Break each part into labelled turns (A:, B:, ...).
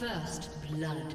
A: First blood.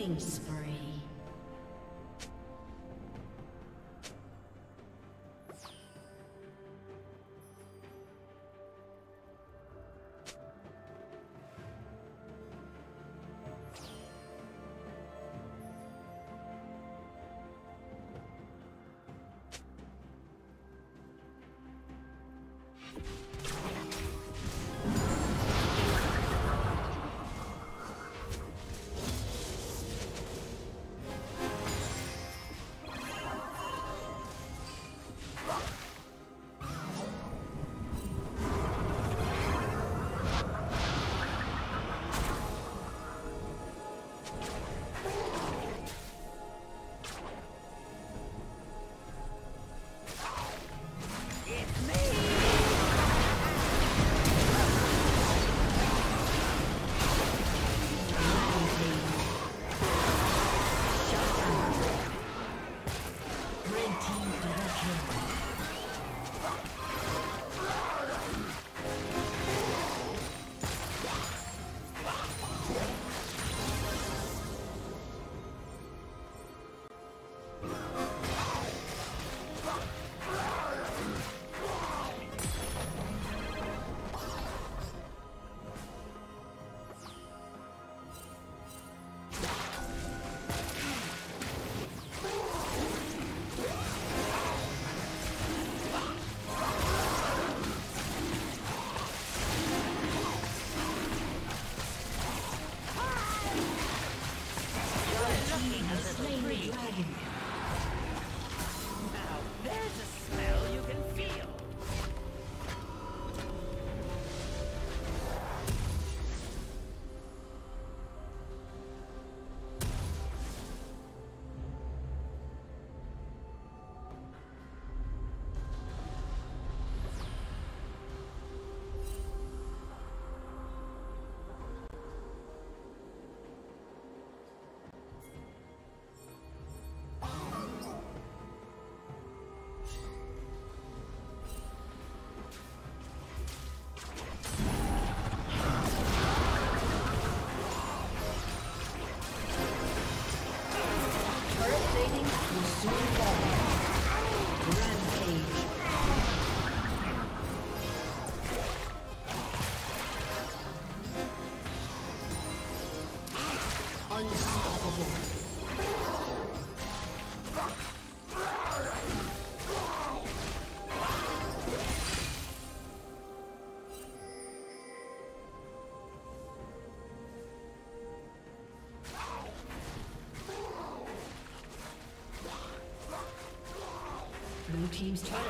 A: Killing spree. Team's turret